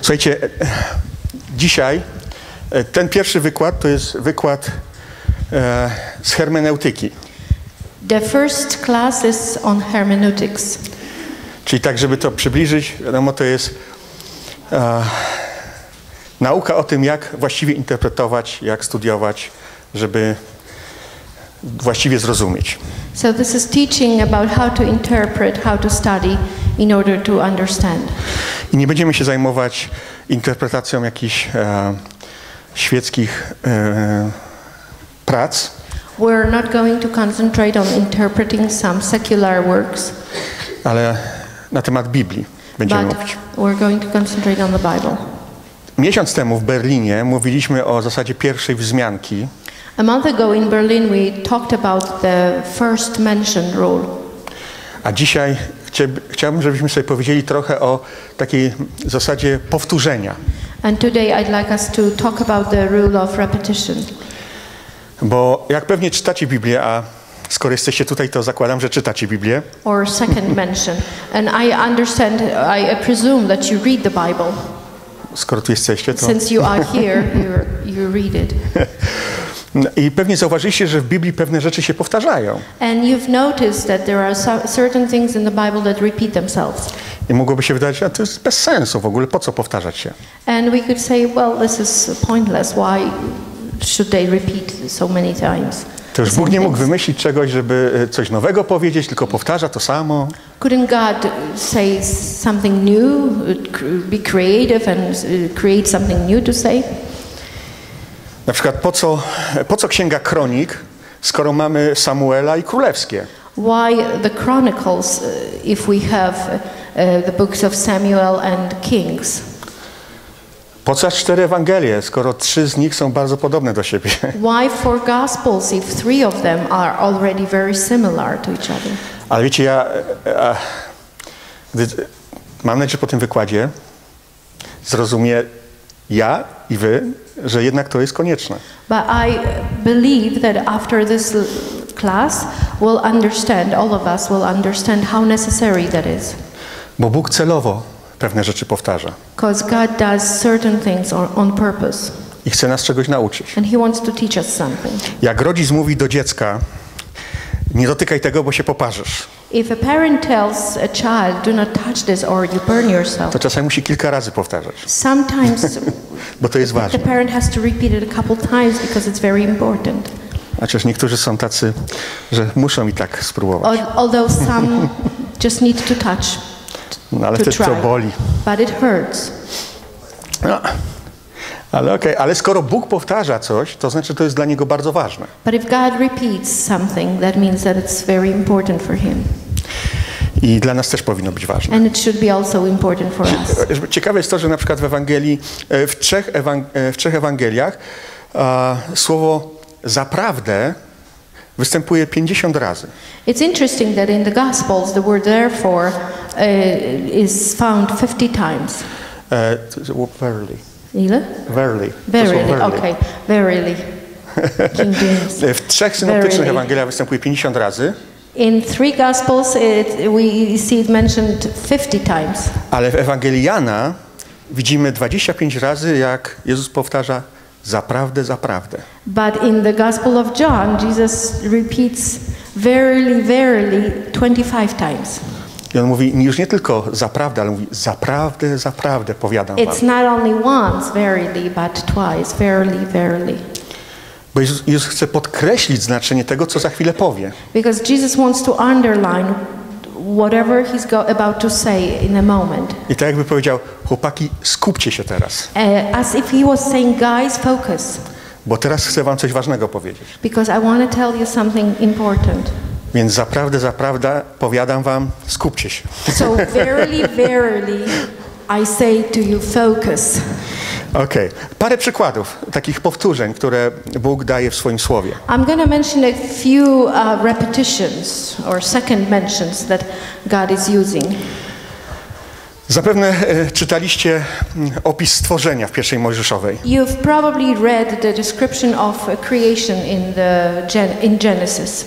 Słuchajcie, dzisiaj e, ten pierwszy wykład to jest wykład e, z hermeneutyki. The first class is on hermeneutics. Czyli tak, żeby to przybliżyć, wiadomo, to jest e, nauka o tym, jak właściwie interpretować, jak studiować, żeby właściwie zrozumieć. So this is teaching about how to interpret, how to study in order to understand. I nie będziemy się zajmować interpretacją jakichś e, świeckich e, prac, We're not going to concentrate on interpreting some secular works, ale na temat Biblii będziemy but mówić. we're going to concentrate on the Bible. Miesiąc temu w Berlinie mówiliśmy o zasadzie pierwszej wzmianki, A month ago in Berlin, we talked about the first mention rule. a dzisiaj chciałbym, żebyśmy sobie powiedzieli trochę o takiej zasadzie powtórzenia. And today I'd like us to talk about the rule of repetition. Bo jak pewnie czytacie Biblię, a skoro jesteście tutaj, to zakładam, że czytacie Biblię, Or second mention. And I understand, I presume that you read the Bible. skoro tu jesteście, to... Since you are here, you read it. I pewnie zauważyliście, że w Biblii pewne rzeczy się powtarzają. And you've noticed that there are certain things in the Bible that repeat themselves. I mogłoby się wydawać, że to jest bez sensu w ogóle, po co powtarzać się? And we could say, well, this is pointless. Why should they repeat so many times? To już Bóg nie mógł wymyślić czegoś, żeby e, coś nowego powiedzieć, tylko powtarza to samo. Couldn't God say something new, be creative and uh, create something new to say? Na przykład po co, po co księga kronik, skoro mamy Samuela i królewskie? Why the Chronicles uh, if we have uh, the books of Samuel and Kings? Po co cztery Ewangelie, skoro trzy z nich są bardzo podobne do siebie? Why four Gospels if three of them are already very similar to each other? Ale wiecie, ja e, e, gdy, mam nadzieję, że po tym wykładzie zrozumie ja i wy, że jednak to jest konieczne. But I believe that after this class, we'll understand, all of us will understand how necessary that is. Bo Bóg celowo pewne rzeczy powtarza Because God does certain things on, on purpose, i chce nas czegoś nauczyć. and He wants to teach us something. Jak rodzic mówi do dziecka, nie dotykaj tego, bo się poparzysz, If a parent tells a child, do not touch this or you burn yourself, to czasami musi kilka razy powtarzać, sometimes bo to jest the ważne. parent has to repeat it a couple times because it's very important. Chociaż niektórzy są tacy, że muszą i tak spróbować. Al- Although some just need to touch, No, ale to to boli. but it hurts. No, ale okej, ale skoro Bóg powtarza coś, to znaczy, że to jest dla Niego bardzo ważne. But if God repeats something, that means that it's very important for Him. I dla nas też powinno być ważne. Ciekawe jest to, że na przykład w Ewangelii, e, w trzech, ewang- e, w trzech Ewangeliach a, słowo zaprawdę występuje 50 razy. It's interesting that in the Gospels, the word therefore uh, is found 50 times. Verily. Ile? Verily. Verily, okay, verily. W trzech synoptycznych. Ewangeliach występuje 50 razy, In three Gospels, it, we see it mentioned 50 times. ale w Ewangelii Jana widzimy 25 razy, jak Jezus powtarza zaprawdę, zaprawdę. But in the Gospel of John, Jesus repeats verily, verily 25 times. I on mówi już nie tylko zaprawdę, ale mówi zaprawdę, zaprawdę powiadam wam. It's not only once, verily, but twice, verily, verily. Bo Jezus, Jezus chce podkreślić znaczenie tego, co za chwilę powie. Because Jesus wants to underline whatever he's go, about to say in a moment. I tak jakby powiedział, chłopaki, skupcie się teraz, Uh, as if he was saying, guys, focus, bo teraz chcę wam coś ważnego powiedzieć. because I want to tell you something important. Więc zaprawdę, zaprawdę powiadam wam, skupcie się. So, verily, verily, I say to you, focus. Okej. Parę przykładów takich powtórzeń, które Bóg daje w swoim słowie. I'm going to mention a few uh, repetitions or second mentions that God is using. Zapewne e, czytaliście mm, opis stworzenia w pierwszej Mojżeszowej. You've probably read the description of creation in, the in Genesis.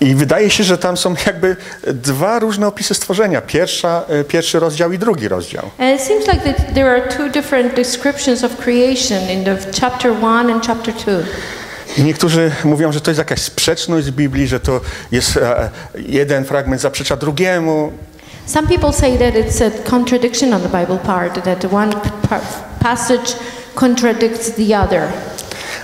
I wydaje się, że tam są jakby dwa różne opisy stworzenia. Pierwsza, e, pierwszy rozdział i drugi rozdział. And it seems like that there are two different descriptions of creation in the chapter 1 and chapter 2. I niektórzy mówią, że to jest jakaś sprzeczność z Biblii, że to jest e, jeden fragment zaprzecza drugiemu. Some people say that it's a contradiction on the Bible part, that one pa- passage contradicts the other.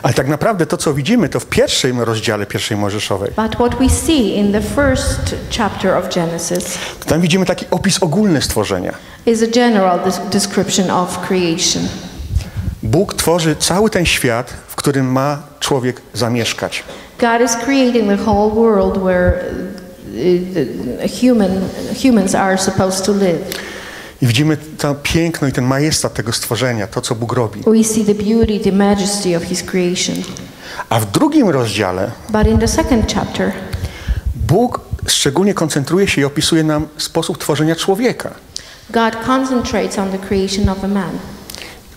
Ale tak naprawdę to, co widzimy, to w pierwszym rozdziale pierwszej Mojżeszowej. But what we see in the first chapter of Genesis tam widzimy taki opis ogólny stworzenia. is a general des- description of creation. Bóg tworzy cały ten świat, w którym ma człowiek zamieszkać. God is creating the whole world where uh, human, humans are supposed to live. I widzimy to piękno i ten majestat tego stworzenia, to co Bóg robi. We see the beauty, the majesty of His creation. A w drugim rozdziale But in the second chapter, Bóg szczególnie koncentruje się i opisuje nam sposób tworzenia człowieka, God concentrates on the creation of a man,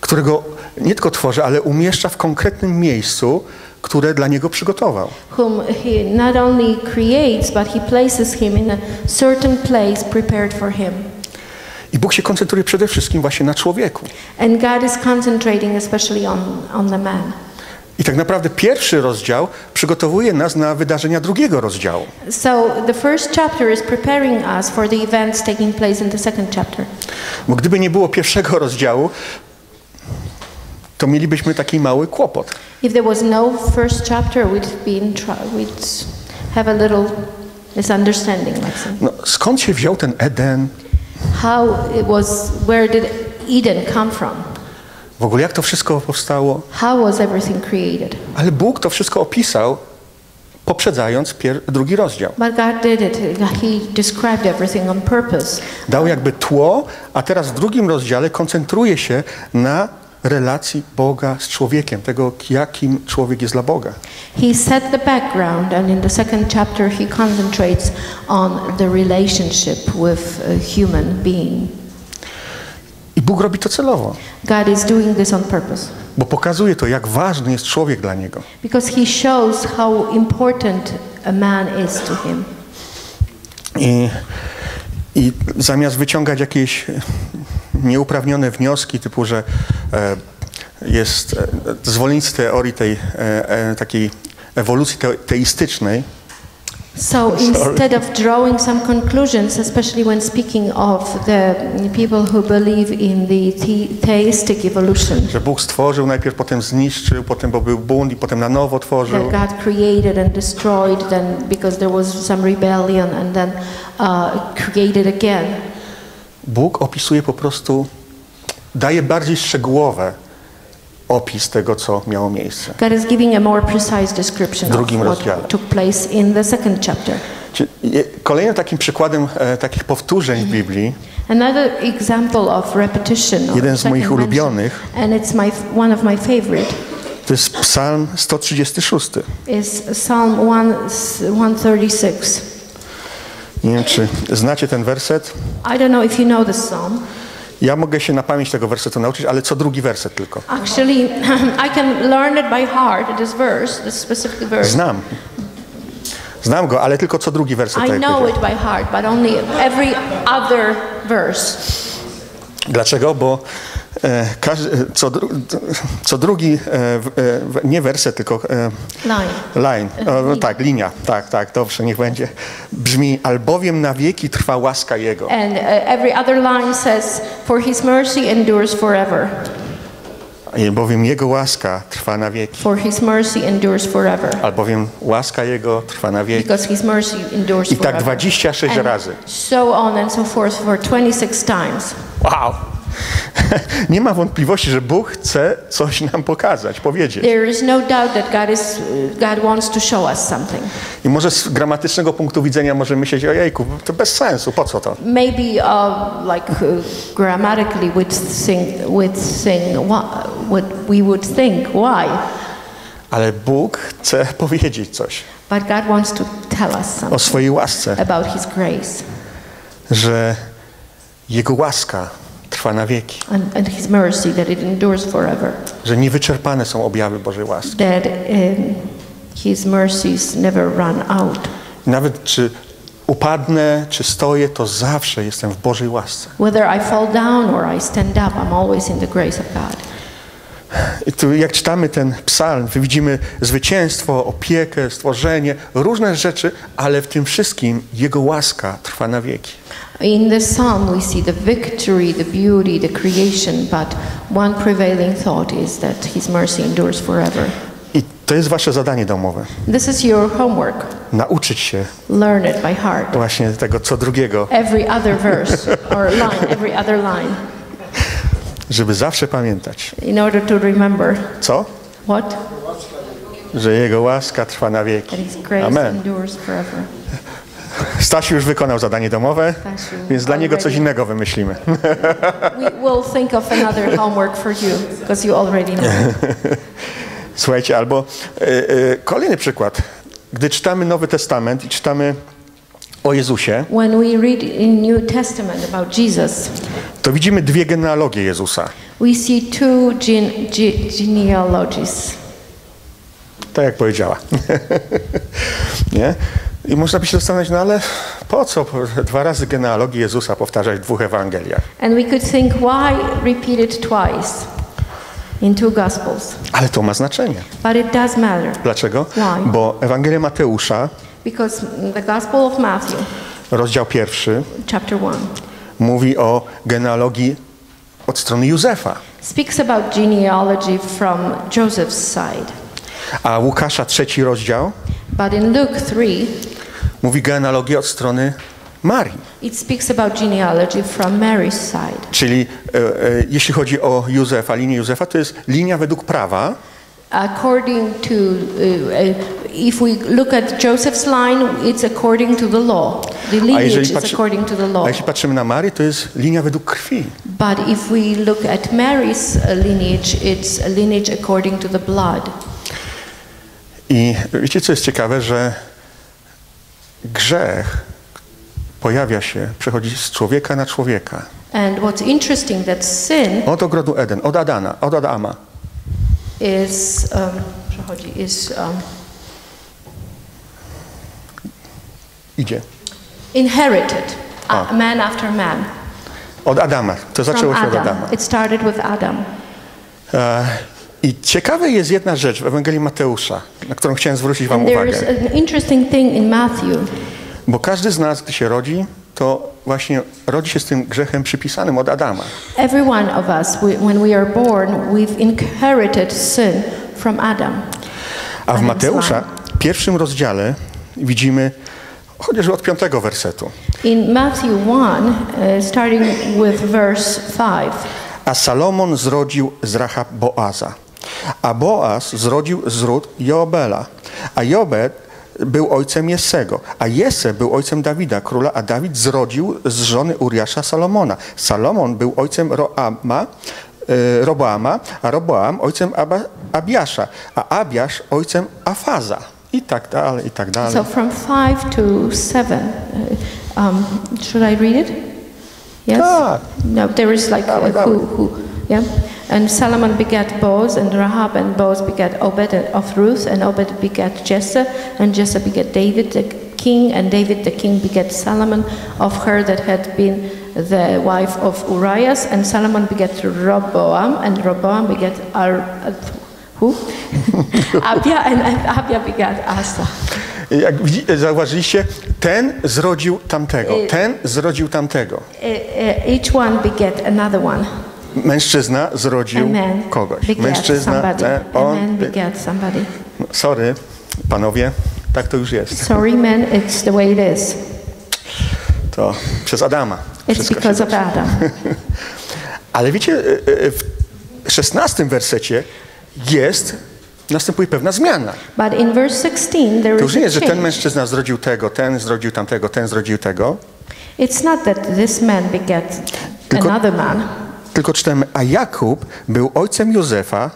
którego nie tylko tworzy, ale umieszcza w konkretnym miejscu, które dla niego przygotował. whom He not only creates, but He places him in a certain place prepared for him. I Bóg się koncentruje przede wszystkim właśnie na człowieku. And God is concentrating especially on, on the man. I tak naprawdę pierwszy rozdział przygotowuje nas na wydarzenia drugiego rozdziału. So the first chapter is preparing us for the events taking place in the second chapter. Bo gdyby nie było pierwszego rozdziału, to mielibyśmy taki mały kłopot. If there was no first chapter, we'd be in we'd have a little misunderstanding, like. No, skąd się wziął ten Eden? How it was, where did Eden come from? W ogóle jak to wszystko powstało? How was everything created? Ale Bóg to wszystko opisał, poprzedzając drugi rozdział. But God did it. He described everything on purpose. Dał jakby tło, a teraz w drugim rozdziale koncentruje się na relacji Boga z człowiekiem, tego jakim człowiek jest dla Boga. He set the background, and in the second chapter, he concentrates on the relationship with a human being. I Bóg robi to celowo, God is doing this on purpose bo pokazuje to, jak ważny jest człowiek dla Niego. because he shows how important a man is to him. I, I zamiast wyciągać jakieś nieuprawnione wnioski, typu, że e, jest e, zwolennicy teorii tej e, takiej ewolucji te, teistycznej, So instead of drawing some conclusions, especially when speaking of the people who believe in the the- theistic evolution, że Bóg stworzył, najpierw potem zniszczył, potem bo był bunt i potem na nowo tworzył. that God created and destroyed, then because there was some rebellion, and then uh, created again. Bóg opisuje po prostu, daje bardziej szczegółowe opis tego, co miało miejsce. God is giving a more precise description W drugim rozdziale. took place in the second chapter. Kolejnym takim przykładem e, takich powtórzeń w Biblii, Another example of repetition, jeden z moich ulubionych, and it's my one of my favorite, to jest Psalm 136. is Psalm 1, 136. Nie wiem, czy znacie ten werset. I don't know if you know this psalm. Ja mogę się na pamięć tego wersetu nauczyć, ale co drugi werset tylko. Actually, I can learn it by heart, this verse, this specific verse. Znam. Znam go, ale tylko co drugi werset. I know it by heart, but only every other verse. Dlaczego? Bo co, dru, co drugi, e, e, nie werset, tylko e, Line. line, o, tak, linia, tak, tak, dobrze, niech będzie, brzmi, albowiem na wieki trwa łaska Jego. And every other line says, For his mercy endures forever. Albowiem Jego łaska trwa na wieki. For his mercy endures forever. Albowiem łaska Jego trwa na wieki. Because his mercy endures I tak forever. 26 And razy. so on and so forth for 26 times. Wow! Nie ma wątpliwości, że Bóg chce coś nam pokazać, powiedzieć. There is no doubt that God is God wants to show us something. I może z gramatycznego punktu widzenia możemy myśleć, ojejku, to bez sensu, po co to? Maybe uh, like uh, grammatically we'd think, we'd think what, we would think why, Ale Bóg chce powiedzieć coś but God wants to tell us o something swojej łasce, about His grace że Jego łaska trwa na wieki, and, and His mercy that it endures forever. że niewyczerpane są objawy Bożej łaski. That um, His mercies never run out. Nawet czy upadnę, czy stoję, to zawsze jestem w Bożej łasce. Whether I fall down or I stand up, I'm always in the grace of God. Tu jak czytamy ten psalm, widzimy zwycięstwo, opiekę, stworzenie, różne rzeczy, ale w tym wszystkim Jego łaska trwa na wieki. In the psalm, we see the victory, the beauty, the creation, but one prevailing thought is that His mercy endures forever. I to jest wasze zadanie domowe. This is your homework. Nauczyć się Learn it by heart. właśnie tego co drugiego, Every other verse or line, every other line, żeby zawsze pamiętać. in order to remember Co? what? Że Jego łaska trwa na wieki. Amen. Stasiu już wykonał zadanie domowe, Stasiu więc dla niego coś innego wymyślimy. We will think of another homework for you because you already know. Słuchajcie, albo e, e, kolejny przykład. Gdy czytamy Nowy Testament i czytamy o Jezusie, When we read in New Testament about Jesus, to widzimy dwie genealogie Jezusa. we see two gene- ge- genealogies. Tak jak powiedziała. Nie? I można by się zastanawiać, no ale po co dwa razy genealogię Jezusa powtarzać w dwóch Ewangeliach? And we could think, why repeat it twice in two Gospels? Ale to ma znaczenie. But it does matter Dlaczego? Why? Bo Ewangelia Mateusza, because the Gospel of Matthew, rozdział pierwszy, chapter 1, mówi o genealogii od strony Józefa, speaks about genealogy from Joseph's side. a Łukasza trzeci rozdział But in Luke 3, mówi genealogię od strony Marii. it speaks about genealogy from Mary's side. Czyli e, e, jeśli chodzi o Józefa, linię Józefa, to jest linia według prawa, According to, uh, uh, if we look at Joseph's line, it's according to the law. The lineage is patrzy, according to the law. a jeśli patrzymy na Marię, to jest linia według krwi. But if we look at Mary's uh, lineage, it's a lineage according to the blood. I wiecie, co jest ciekawe, że grzech pojawia się, przechodzi z człowieka na człowieka. And what's interesting that sin Od ogrodu Eden, od Adana, od Adama. Is um, przechodzi- is um, Idzie. inherited, uh, man after man. Od Adama. To zaczęło From się od Adam. Adama. It started with Adam. E, I ciekawe jest jedna rzecz w Ewangelii Mateusza, na którą chciałem zwrócić Wam And there is uwagę. an interesting thing in Matthew. Bo każdy z nas, gdy się rodzi, to właśnie rodzi się z tym grzechem przypisanym od Adama. Every one of us, we, when we are born, we've inherited sin from Adam. A w Mateusza, pierwszym rozdziale, widzimy chociaż od piątego wersetu. In Matthew 1, uh, starting with verse 5, A Salomon zrodził z Rahab Boaza. A Boaz zrodził z Rut Jobela. A Jobed był ojcem Jesego. A Jese był ojcem Dawida, króla, a Dawid zrodził z żony Uriasza Salomona. Salomon był ojcem Roama, e, Roboama, a Roboam ojcem Aba, Abiasza, a Abiasz ojcem Afaza. I tak dalej, i tak dalej. So from 5 to 7. Uh, um, should I read it? Yes? Tak. No, there is like uh, who, who, yeah? And Solomon begat Boaz, and Rahab, and Boaz begat Obed of Ruth, and Obed begat Jesse, and Jesse begat David the king, and David the king begat Solomon of her that had been the wife of Urias, and Solomon begat Roboam, and Roboam begat Ar, who? Abia, and Abia begat Asa. Jak zauważyliście, ten zrodził tamtego, ten zrodził tamtego. Each one beget another one. Mężczyzna zrodził kogoś. Mężczyzna, A on. Sorry, panowie, tak to już jest. Sorry, man, it's the way it is. To przez Adama. It's because of. Adam. Ale wiecie, y, y, w szesnastym wersecie jest, następuje pewna zmiana. But in verse 16, there To już nie jest, że ten mężczyzna zrodził tego, ten zrodził tamtego, ten zrodził tego, It's not that this man beget Tylko- another man, tylko czytamy, a Jakub był ojcem Józefa,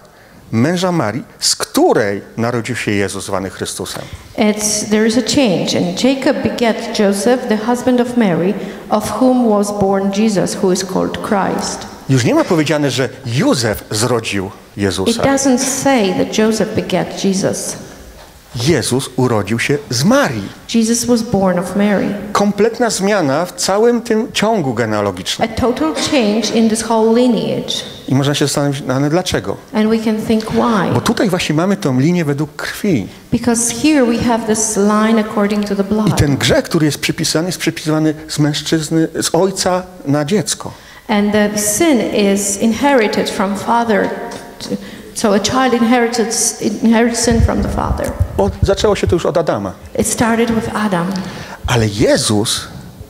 męża Marii, z której narodził się Jezus zwany Chrystusem. It's, there is a change. And Jacob begat Joseph, the husband of Mary, of whom was born Jesus, who is called Christ. Już nie ma powiedziane, że Józef zrodził It Jezusa. doesn't say that Joseph begat Jesus. Jezus urodził się z Marii. Jesus was born of Mary. Kompletna zmiana w całym tym ciągu genealogicznym. A total change in this whole lineage. I można się zastanowić, no ale dlaczego? And we can think Bo why. tutaj właśnie mamy tą linię według krwi. Because here we have this line according to the I blood. ten grzech, który jest przypisany, jest przypisany z mężczyzny, z ojca na dziecko. And the sin is inherited from father. To, so a child inherited, inherits sin from the father. Od, zaczęło się to już od Adama. It started with Adam. Ale Jezus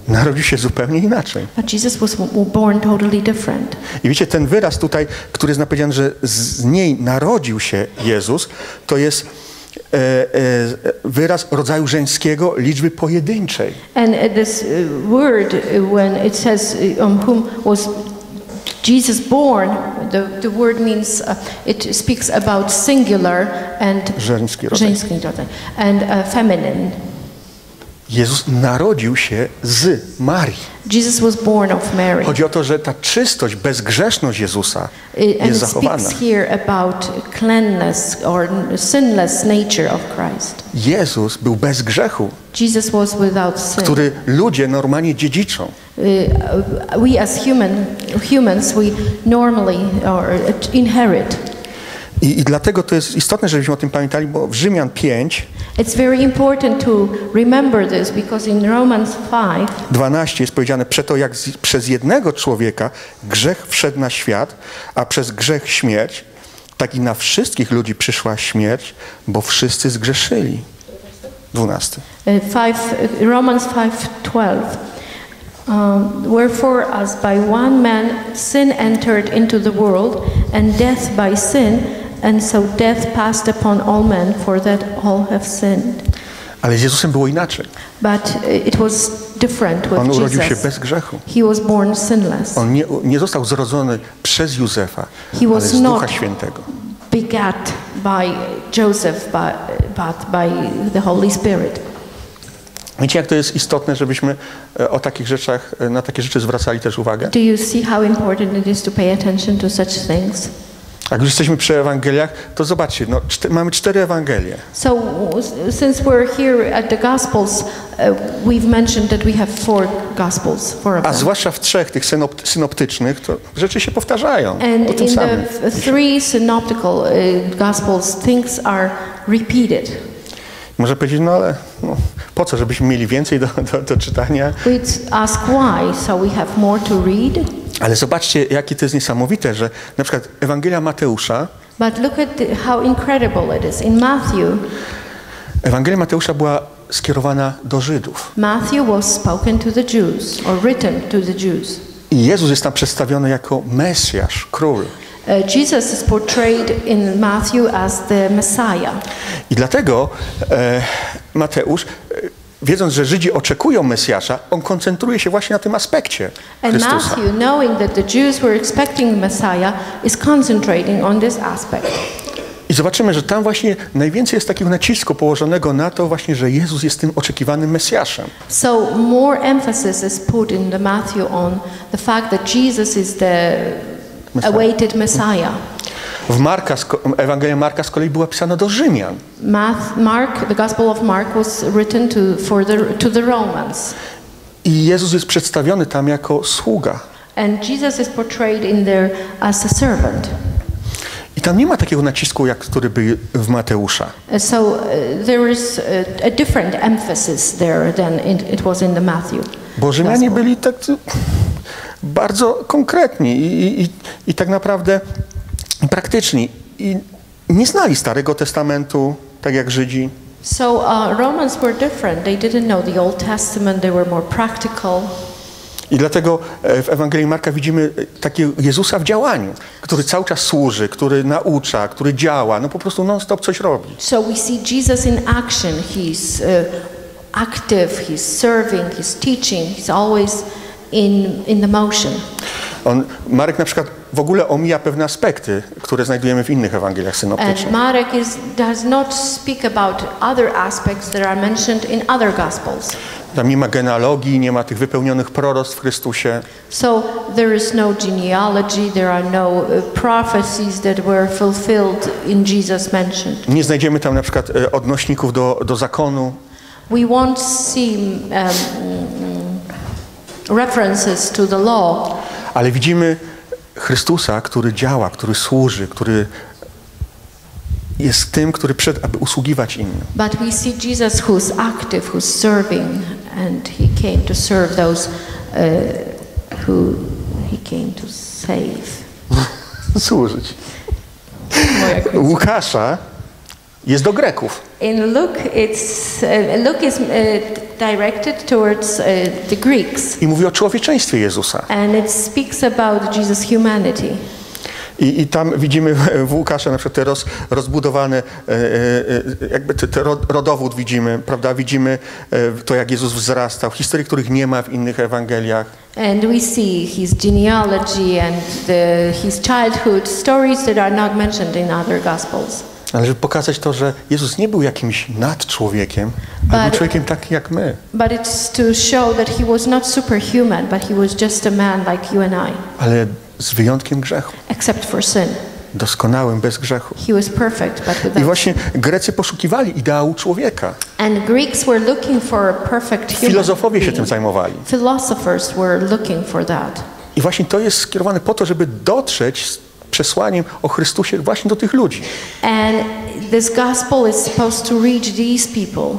narodził się zupełnie inaczej. But Jesus was born totally different. I wiecie, ten wyraz tutaj, który jest napowiedziany, że z niej narodził się Jezus, to jest e, e, wyraz rodzaju żeńskiego liczby pojedynczej. And uh, this uh, word, uh, when it says on whom was Jesus born, the, the word means uh, it speaks about singular and Żeński rodzaj. żeński rodzaj, and uh, feminine. Jezus narodził się z Marii. Jesus was born of Mary. Chodzi o to, że ta czystość, bezgrzeszność Jezusa and jest it zachowana. here about cleanness or sinless nature of Christ. Jezus był bez grzechu, Jesus was without sin. który ludzie normalnie dziedziczą. Uh, we as human, humans, we normally or uh, inherit. I, I dlatego to jest istotne, żebyśmy o tym pamiętali, bo w Rzymian 5, It's very important to remember this because in Romans 5, 12 jest powiedziane, przeto jak z, przez jednego człowieka grzech wszedł na świat, a przez grzech śmierć, tak i na wszystkich ludzi przyszła śmierć, bo wszyscy zgrzeszyli. 12. uh, five uh, Romans 5:12. Um, Wherefore, as by one man sin entered into the world, and death by sin, and so death passed upon all men, for that all have sinned. Ale z Jezusem było inaczej. But uh, it was different with On urodził się Jesus. bez grzechu. He was born sinless. On nie, nie został zrodzony przez Józefa, He ale was z not Ducha Świętego. begat by Joseph, but, but by the Holy Spirit. Wiecie, jak to jest istotne, żebyśmy e, o takich rzeczach, e, na takie rzeczy zwracali też uwagę? Do you see how important it is to pay attention to such things? Jak już jesteśmy przy Ewangeliach, to zobaczcie, no, czte, mamy cztery Ewangelie. So, since we're here at the Gospels, uh, we've mentioned that we have four Gospels, four A zwłaszcza w trzech tych synopt, synoptycznych, to rzeczy się powtarzają. And o tym in samym. the three synoptical uh, Gospels, things are repeated. Może powiedzieć, no ale no, po co, żebyśmy mieli więcej do, do, do czytania? Ask why, so we have more to read. Ale zobaczcie, jakie to jest niesamowite, że na przykład Ewangelia Mateusza, But look at the, how incredible it is. In Matthew, Ewangelia Mateusza była skierowana do Żydów. Matthew was spoken to the Jews, or written to the Jews. I Jezus jest tam przedstawiony jako Mesjasz, król. Uh, Jesus is portrayed in Matthew as the Messiah. I dlatego e, Mateusz, e, wiedząc, że Żydzi oczekują Mesjasza, on koncentruje się właśnie na tym aspekcie And Chrystusa. Matthew, knowing that the Jews were expecting the Messiah, is concentrating on this aspect. I zobaczymy, że tam właśnie najwięcej jest takiego nacisku położonego na to właśnie, że Jezus jest tym oczekiwanym Mesjaszem. So more emphasis is put in the Matthew on the fact that Jesus is the awaited Messiah. W Marka, Ewangelia Marka z kolei była pisana do Rzymian. Mark, the Gospel of Mark was written to, for the, to the Romans. I Jezus jest przedstawiony tam jako sługa. And Jesus is portrayed in there as a servant. I tam nie ma takiego nacisku, jak który był w Mateusza. Uh, So uh, there is a, a different emphasis there than it, it was in the Matthew. Bo Rzymianie byli tak bardzo konkretni i, i, i tak naprawdę praktyczni. I nie znali Starego Testamentu, tak jak Żydzi. So uh, Romans were different. They didn't know the Old Testament. They were more practical. I dlatego e, w Ewangelii Marka widzimy e, takiego Jezusa w działaniu, który cały czas służy, który naucza, który działa, no po prostu non-stop coś robi. So we see Jesus in action. He's uh, active. He's serving. He's teaching. He's always in in the motion. On, Marek na przykład w ogóle omija pewne aspekty, które znajdujemy w innych Ewangeliach And synoptycznych. Marek is, does not speak about other aspects that are mentioned in other Gospels. Tam nie ma genealogii, nie ma tych wypełnionych proroctw w Chrystusie. So there is no genealogy, there are no uh, prophecies that were fulfilled in Jesus mentioned. Nie znajdziemy tam na przykład e, odnośników do, do zakonu. We won't see um, references to the law, Ale widzimy Chrystusa, który działa, który służy, który jest tym, który przyszedł, aby usługiwać innym. but we see Jesus who's active, who's serving, and he came to serve those uh, who he came to save. Służyć. Łukasza jest do Greków. In Luke, it's uh, Luke is uh, directed towards uh, the Greeks, I mówi o człowieczeństwie Jezusa. and it speaks about Jesus' humanity. I, I tam widzimy w Łukasza na przykład te roz, rozbudowane, e, e, e, jakby te, te rod- rodowód widzimy, prawda? Widzimy to, jak Jezus wzrastał, historii, których nie ma w innych Ewangeliach. And we see his genealogy and the, his childhood, stories that are not mentioned in other Gospels. Ale żeby pokazać to, że Jezus nie był jakimś nadczłowiekiem, ale But- był człowiekiem taki jak my. But it's to show that he was not superhuman, but he was just a man like you and I, Ale z wyjątkiem grzechu. except for sin. Doskonałym, bez grzechu. He was perfect, but I właśnie Grecy poszukiwali ideału człowieka. And Greeks were looking for a perfect. Filozofowie się tym zajmowali. Philosophers were looking for that. I właśnie to jest skierowane po to, żeby dotrzeć przesłaniem o Chrystusie właśnie do tych ludzi. And this gospel is supposed to reach these people.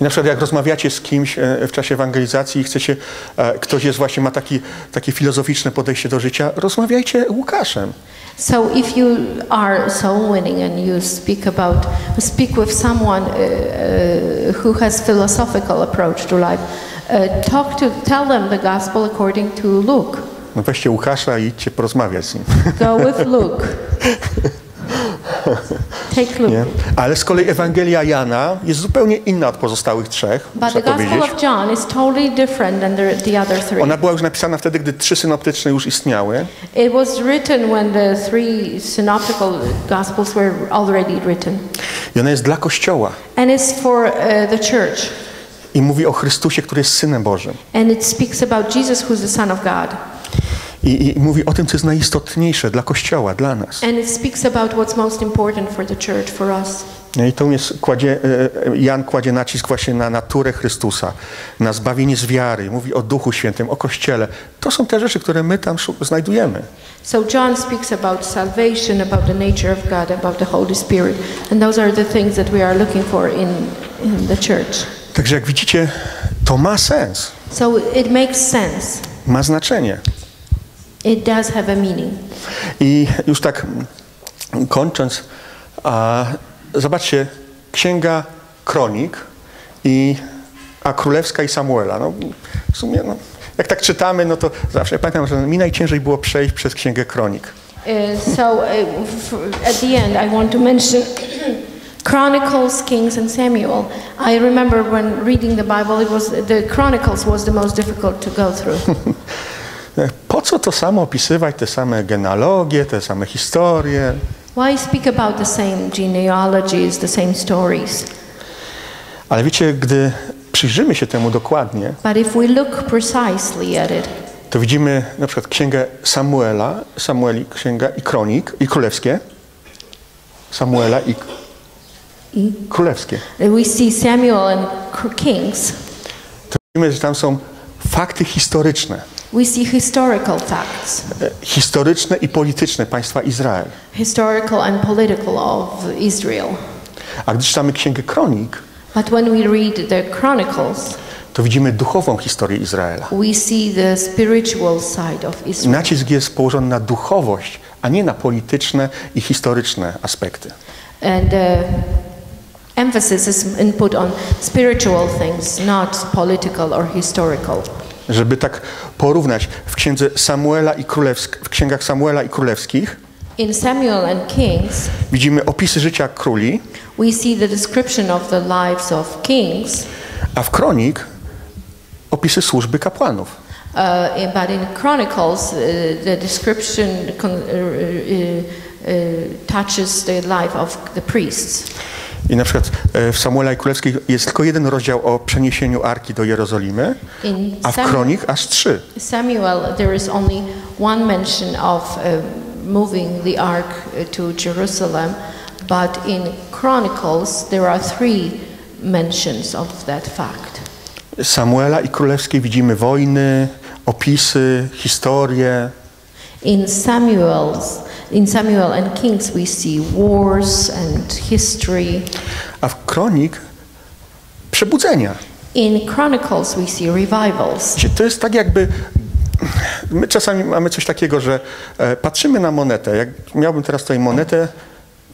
I na przykład jak rozmawiacie z kimś e, w czasie ewangelizacji i chcecie, e, ktoś jest właśnie, ma taki, takie filozoficzne podejście do życia, rozmawiajcie Łukaszem. So if you are soul winning and you speak about, speak with someone uh, uh, who has philosophical approach to life, uh, talk to, tell them the gospel according to Luke. No weźcie Łukasza i idźcie porozmawiać z nim. Go with Luke. Take Luke. Nie? Ale z kolei Ewangelia Jana jest zupełnie inna od pozostałych trzech, But the Gospel of John is totally different than the, the other three. Ona była już napisana wtedy, gdy trzy synoptyczne już istniały. It was written when the three synoptical Gospels were already written. I ona jest dla Kościoła. And it's for uh, the church. I mówi o Chrystusie, który jest Synem Bożym. And it speaks about Jesus, who's the Son of God. I, I mówi o tym, co jest najistotniejsze dla Kościoła, dla nas. And it speaks about what's most important for the church, for us. I tu jest, kładzie, e, e, Jan kładzie nacisk właśnie na naturę Chrystusa, na zbawienie z wiary, mówi o Duchu Świętym, o Kościele. To są te rzeczy, które my tam znajdujemy. So John speaks about salvation, about the nature of God, about the Holy Spirit. And those are the things that we are looking for in, in the church. Także jak widzicie, to ma sens, So it makes sense. ma znaczenie. It does have a meaning. I już tak kończąc, a, zobaczcie, Księga Kronik, i, a Królewska i Samuela. No, w sumie, no, jak tak czytamy, no to zawsze pamiętam, że mi najciężej było przejść przez Księgę Kronik. Uh, so uh, at the end, I want to mention Chronicles, Kings, and Samuel. I remember when reading the Bible, it was the Chronicles was the most difficult to go through. Po co to samo opisywać, te same genealogie, te same historie? Why speak about the same genealogies, the same stories? Ale wiecie, gdy przyjrzymy się temu dokładnie, But if we look precisely at it, to widzimy na przykład księgę Samuela, Samueli, księga i kronik, i królewskie. Samuela i i- królewskie. we see Samuel and Kings. To widzimy, że tam są fakty historyczne. We see historical facts, E, Historyczne i polityczne państwa Izrael. historical and political of Israel. A gdy czytamy księgę kronik, But when we read the Chronicles, to widzimy duchową historię Izraela. we see the spiritual side of Israel. Nacisk jest położony na duchowość, a nie na polityczne i historyczne aspekty. And uh, emphasis is in put on spiritual things, not political or historical. Żeby tak porównać w księdze Samuela i Królewsk- w księgach Samuela i Królewskich In Samuel and Kings, widzimy opisy życia króli, we see the description of the lives of kings, a w kronik opisy służby kapłanów. in- but in Chronicles, uh, the description con- uh, uh, uh, touches the life of the priests. I na przykład e, w Samuela i Królewskiej jest tylko jeden rozdział o przeniesieniu Arki do Jerozolimy, In a w Kronik aż trzy. Samuel, there is only one mention of uh, moving the ark uh, to Jerusalem, but in Chronicles, there are three mentions of that fact. Samuela i Królewskiej widzimy wojny, opisy, historie. In Samuel's, in Samuel and Kings, we see wars and history. A w Kronik przebudzenia. In Chronicles, we see revivals. Wiecie, To jest tak jakby... My czasami mamy coś takiego, że e, patrzymy na monetę. Jak miałbym teraz tutaj monetę,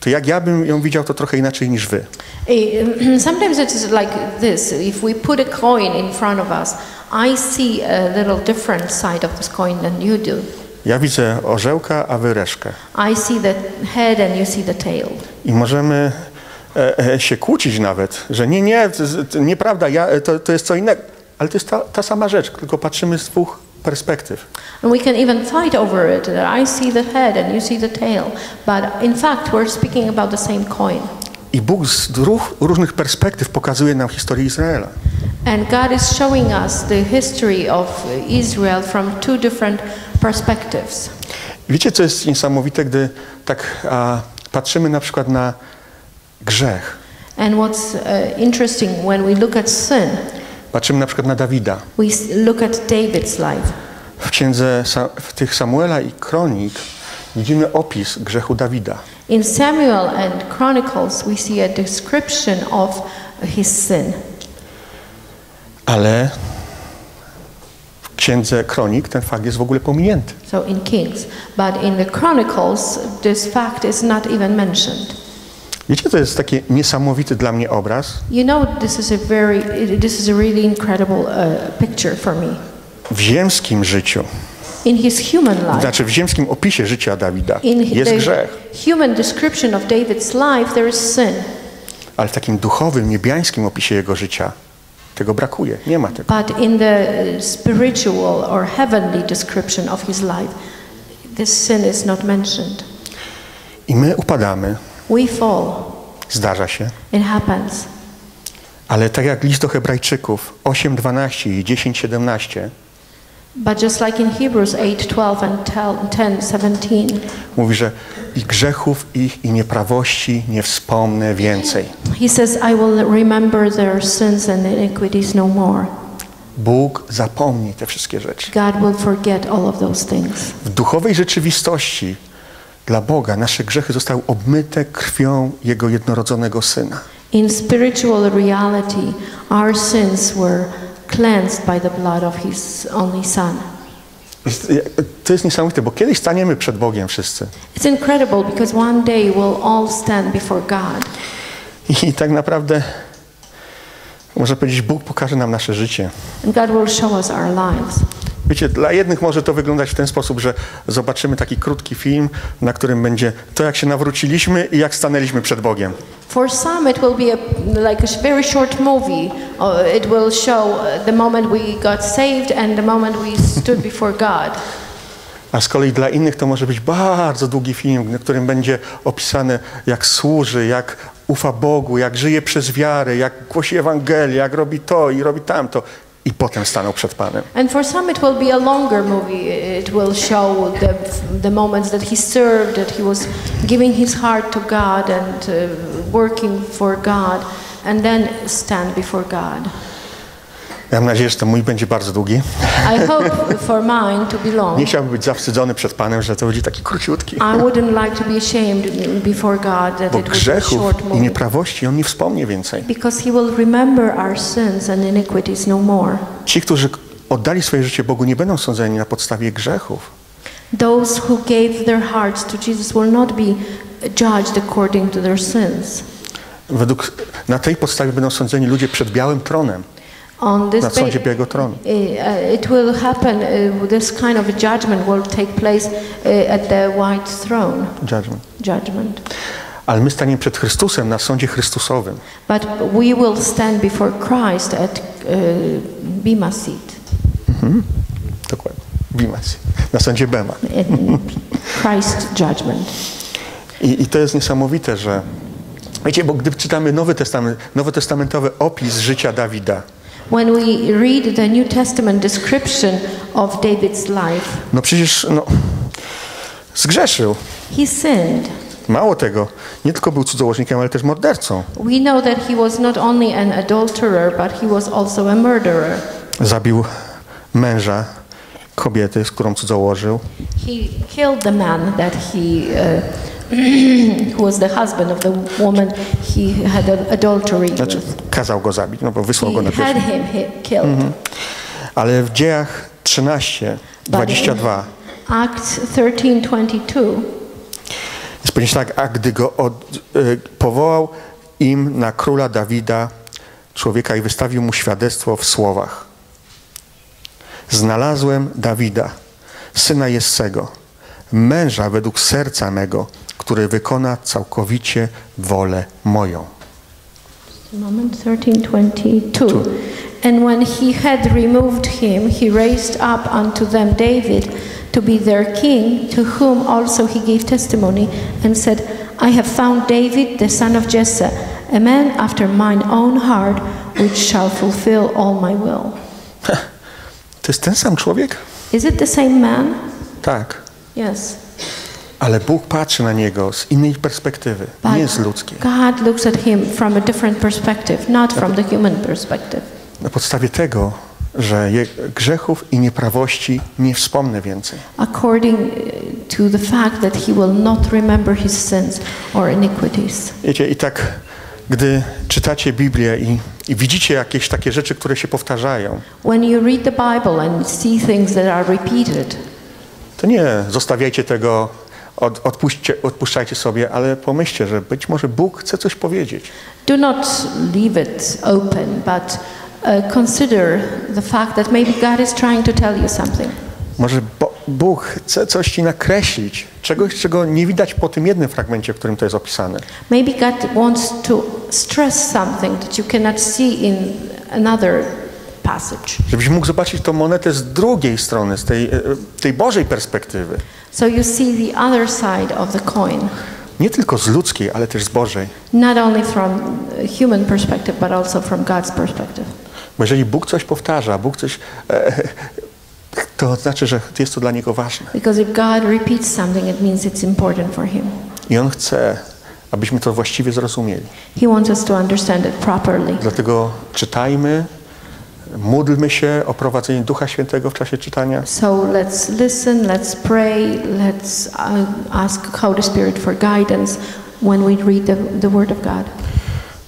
to jak ja bym ją widział, to trochę inaczej niż wy. Eh, Sometimes it's like this. If we put a coin in front of us, I see a little different side of this coin than you do. Ja widzę orzełka, a wy reszkę. I see the head and you see the tail. I możemy e, e, się kłócić nawet, że nie, nie, to, to nieprawda, ja, e, to, to jest co innego. Ale to jest ta, ta sama rzecz, tylko patrzymy z dwóch perspektyw. And we can even fight over it. That I see the head and you see the tail. But in fact, we're speaking about the same coin. I Bóg z dwóch różnych perspektyw pokazuje nam historię Izraela. And God is showing us the history of Israel from two different perspectives. Wiecie, co jest niesamowite, gdy tak a, patrzymy na przykład na grzech. And what's uh, interesting when we look at sin, Patrzymy na przykład na Dawida. we look at David's life. W księdze w tych Samuela i Kronik widzimy opis grzechu Dawida. In Samuel and Chronicles, we see a description of his sin. Ale księdze Kronik ten fakt jest w ogóle pominięty. So in Kings. But in the Chronicles, this fact is not even mentioned. Wiecie, to jest taki niesamowity dla mnie obraz. You know, this is a very, this is a really incredible uh, picture for me. W ziemskim życiu, In his human life, znaczy w ziemskim opisie życia Dawida in jest the grzech, human description of David's life, there is sin. ale w takim duchowym, niebiańskim opisie jego życia tego brakuje. Nie ma tego. But in the uh, spiritual or heavenly description of his life, this sin is not mentioned. I my upadamy, We fall. zdarza się, It happens. ale tak jak list do Hebrajczyków 8, 12 i 10, 17 But just like in Hebrews 8, 12 and 10, 17, mówi, że i grzechów ich i nieprawości nie wspomnę więcej. he says, I will remember their sins and iniquities no more. Bóg zapomni te wszystkie rzeczy. God will forget all of those things. W duchowej rzeczywistości dla Boga nasze grzechy zostały obmyte krwią Jego jednorodzonego Syna. In spiritual reality, our sins were cleansed by the blood of his only son. To jest niesamowite, bo kiedyś staniemy przed Bogiem wszyscy. It's incredible because one day we'll all stand before God. I tak naprawdę, można powiedzieć, Bóg pokaże nam nasze życie. And God will show us our lives. Wiecie, dla jednych może to wyglądać w ten sposób, że zobaczymy taki krótki film, na którym będzie to, jak się nawróciliśmy i jak stanęliśmy przed Bogiem. For some, it will be a, like a very short movie. Uh, it will show uh, the moment we got saved and the moment we stood before God. A z kolei dla innych to może być bardzo długi film, na którym będzie opisane, jak służy, jak ufa Bogu, jak żyje przez wiarę, jak głosi Ewangelię, jak robi to i robi tamto. I potem przed Panem. And for some, it will be a longer movie. It will show the, the moments that he served, that he was giving his heart to God and uh, working for God, and then stand before God. Ja mam nadzieję, że to mój będzie bardzo długi. I hope for mine to be long. Nie chciałbym być zawstydzony przed Panem, że to będzie taki króciutki. I wouldn't like to be ashamed before God that Bo it grzechów short i nieprawości On nie wspomnie więcej. Because he will remember our sins and iniquities no more. Ci, którzy oddali swoje życie Bogu, nie będą sądzeni na podstawie grzechów. Those who gave their hearts to Jesus will not be judged according to their sins. Według, na tej podstawie będą sądzeni ludzie przed białym tronem, On this na sądzie białego tronu. uh, it will happen, uh, this kind of judgment will take place at the white throne Judgment. judgment. Ale my staniemy przed Chrystusem na sądzie Chrystusowym. But we will stand before Christ at uh, Bema seat. Dokładnie. Bimacji. Na sądzie Bema. in Christ's judgment. I, I to jest niesamowite, że wiecie, bo gdy czytamy Nowy Testament, nowotestamentowy opis życia Dawida, When we read the New Testament description of David's life, no przecież no, zgrzeszył. he sinned. Mało tego, nie tylko był cudzołożnikiem, ale też mordercą. We know that he was not only an adulterer, but he was also a murderer. Zabił męża kobiety, z którą cudzołożył. He killed the man that he, uh, who was the husband of the woman he had an adultery Znaczy, with. kazał go zabić, no bo wysłał go He na had pierwszy. him hi- killed. Ale w dziejach 13, 22 Acts 13:22. jest powiedziane tak, a gdy go od, y, powołał im na króla Dawida, człowieka, i wystawił mu świadectwo w słowach. Znalazłem Dawida, syna Jessego, męża według serca mego, który wykona całkowicie wolę moją. Moment 13:22. And when he had removed him, he raised up unto them David to be their king, to whom also he gave testimony, and said, I have found David, the son of Jesse, a man after mine own heart, which shall fulfill all my will. To jest ten sam człowiek? Is it the same man? Tak. Yes. Ale Bóg patrzy na niego z innej perspektywy, nie z ludzkiej. God looks at him from a different perspective, not from the human perspective. Na podstawie tego, że grzechów i nieprawości nie wspomnę więcej. according uh, to the fact that he will not remember his sins or iniquities. Wiecie, i tak, gdy czytacie Biblię i, i widzicie jakieś takie rzeczy, które się powtarzają, When you read the Bible and see things that are repeated, to nie zostawiajcie tego, od, odpuszczajcie sobie, ale pomyślcie, że być może Bóg chce coś powiedzieć. do not leave it open, but uh, consider the fact that maybe God is trying to tell you something. Może Bo, Bóg chce coś ci nakreślić, czegoś, czego nie widać po tym jednym fragmencie, w którym to jest opisane. Maybe God wants to stress something that you cannot see in another passage. Żebyś mógł zobaczyć tą monetę z drugiej strony, z tej, e, tej Bożej perspektywy. So you see the other side of the coin, Nie tylko z ludzkiej, ale też z Bożej. not only from human perspective, but also from God's perspective. Bo jeżeli Bóg coś powtarza, Bóg coś, e, to znaczy, że jest to dla Niego ważne. Because if God repeats something, it means it's important for Him. I On chce, abyśmy to właściwie zrozumieli. He wants us to understand it properly. Dlatego czytajmy, módlmy się o prowadzenie Ducha Świętego w czasie czytania. So let's listen, let's pray, let's uh, ask Holy Spirit for guidance when we read the, the Word of God.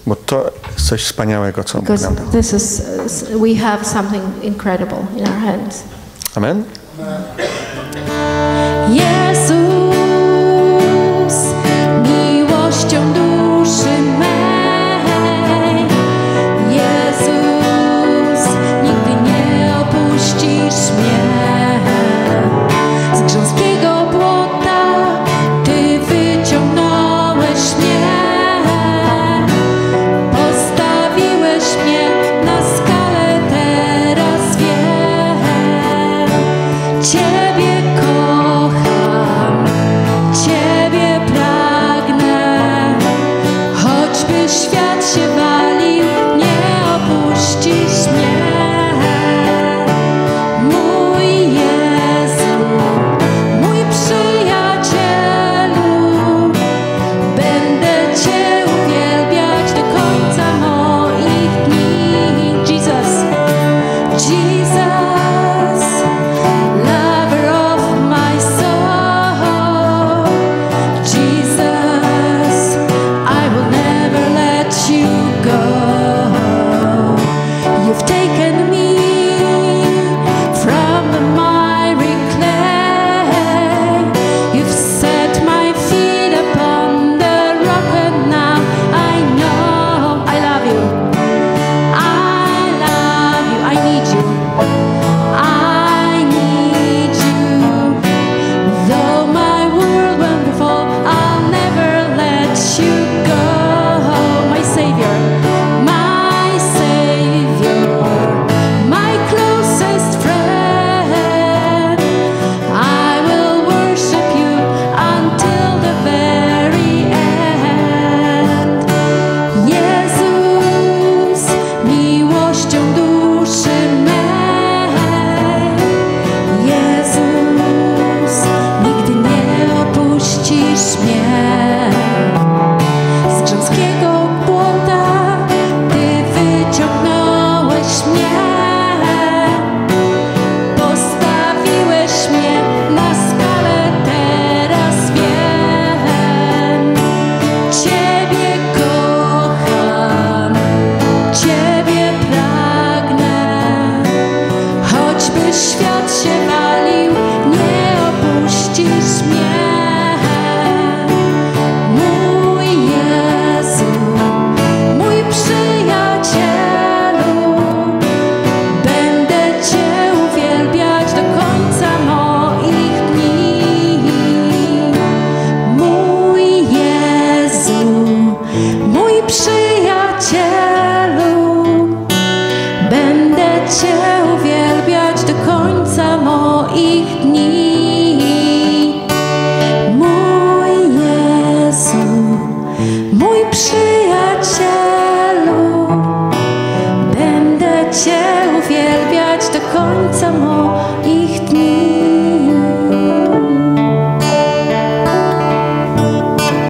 Bo to jest coś wspaniałego, co Because nam this is, we have something incredible in our hands. Amen? Yeah.